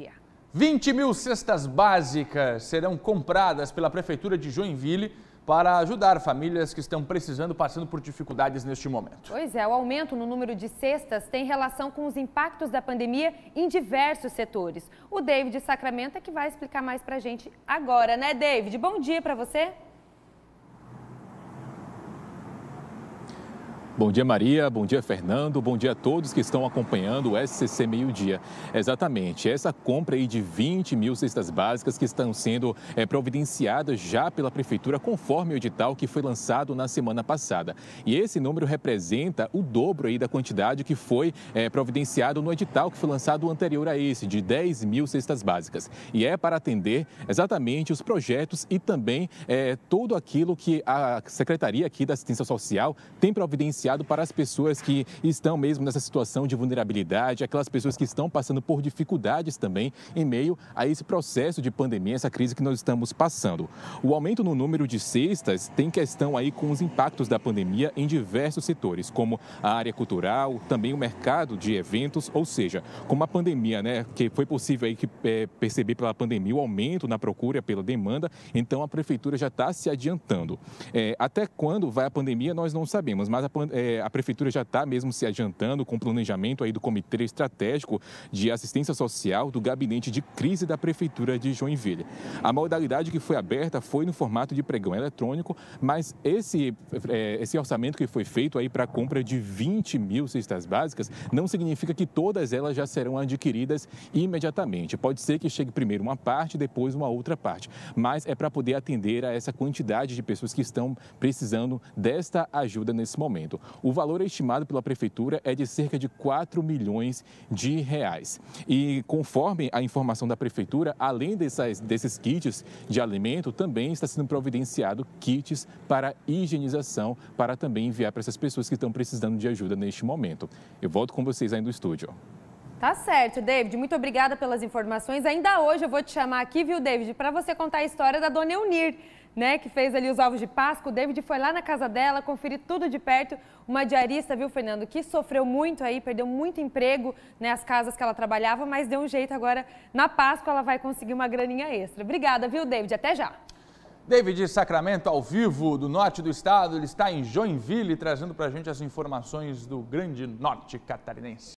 dia. 20 mil cestas básicas serão compradas pela Prefeitura de Joinville para ajudar famílias que estão precisando, passando por dificuldades neste momento. Pois é, o aumento no número de cestas tem relação com os impactos da pandemia em diversos setores. O David Sacramento é que vai explicar mais para a gente agora, né, David? Bom dia para você. Bom dia, Maria. Bom dia, Fernando. Bom dia a todos que estão acompanhando o SCC Meio Dia. Exatamente, essa compra aí de 20 mil cestas básicas que estão sendo é, providenciadas já pela Prefeitura, conforme o edital que foi lançado na semana passada. E esse número representa o dobro aí da quantidade que foi é, providenciado no edital que foi lançado anterior a esse, de 10 mil cestas básicas. E é para atender exatamente os projetos e também é, tudo aquilo que a Secretaria aqui da Assistência Social tem providenciado para as pessoas que estão mesmo nessa situação de vulnerabilidade, aquelas pessoas que estão passando por dificuldades também em meio a esse processo de pandemia, essa crise que nós estamos passando. O aumento no número de cestas tem questão aí com os impactos da pandemia em diversos setores, como a área cultural, também o mercado de eventos, ou seja, como a pandemia, né, que foi possível aí que, é, perceber pela pandemia o aumento na procura pela demanda, então a prefeitura já está se adiantando. É, até quando vai a pandemia nós não sabemos, mas a, é, a prefeitura já está mesmo se adiantando com o planejamento aí do Comitê Estratégico de Assistência Social do Gabinete de Crise da Prefeitura de Joinville. A modalidade que foi aberta foi no formato de pregão eletrônico, mas esse, é, esse orçamento que foi feito aí para a compra de 20 mil cestas básicas não significa que todas elas já serão adquiridas imediatamente. Pode ser que chegue primeiro uma parte, depois uma outra parte, mas é para poder atender a essa quantidade de pessoas que estão precisando desta ajuda nesse momento. O valor estimado pela prefeitura é de cerca de 4 milhões de reais. E conforme a informação da prefeitura, além dessas, desses kits de alimento, também está sendo providenciado kits para higienização, para também enviar para essas pessoas que estão precisando de ajuda neste momento. Eu volto com vocês aí no estúdio. Tá certo, David. Muito obrigada pelas informações. Ainda hoje eu vou te chamar aqui, viu, David, para você contar a história da dona Eunir né, que fez ali os ovos de Páscoa. O David foi lá na casa dela, conferir tudo de perto. Uma diarista, viu, Fernando, que sofreu muito aí, perdeu muito emprego, né, as casas que ela trabalhava, mas deu um jeito agora. Na Páscoa ela vai conseguir uma graninha extra. Obrigada, viu, David? Até já. David Sacramento, ao vivo do norte do estado, ele está em Joinville, trazendo para a gente as informações do grande norte catarinense.